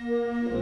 Música